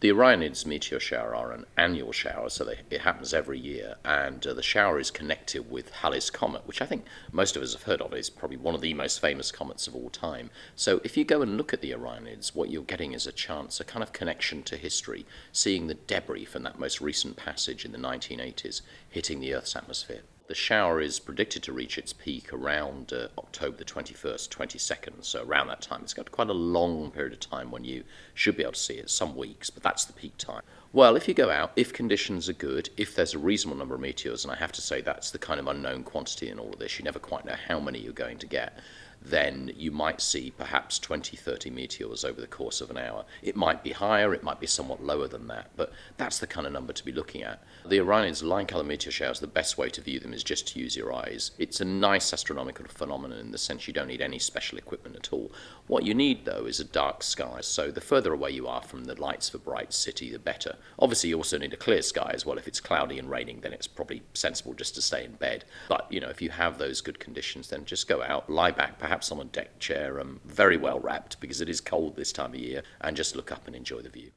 The Orionids meteor shower are an annual shower, so they, it happens every year, and uh, the shower is connected with Halley's Comet, which I think most of us have heard of. It's probably one of the most famous comets of all time. So if you go and look at the Orionids, what you're getting is a chance, a kind of connection to history, seeing the debris from that most recent passage in the 1980s hitting the Earth's atmosphere. The shower is predicted to reach its peak around uh, October the 21st, 22nd, so around that time. It's got quite a long period of time when you should be able to see it, some weeks, but that's the peak time. Well, if you go out, if conditions are good, if there's a reasonable number of meteors, and I have to say that's the kind of unknown quantity in all of this, you never quite know how many you're going to get, then you might see perhaps 20, 30 meteors over the course of an hour. It might be higher, it might be somewhat lower than that, but that's the kind of number to be looking at. The Orionids line colour meteor showers, the best way to view them is just to use your eyes. It's a nice astronomical phenomenon in the sense you don't need any special equipment at all. What you need, though, is a dark sky, so the further away you are from the lights of a bright city, the better. Obviously, you also need a clear sky as well. If it's cloudy and raining, then it's probably sensible just to stay in bed. But, you know, if you have those good conditions, then just go out, lie back, perhaps on a deck chair, um, very well wrapped because it is cold this time of year, and just look up and enjoy the view.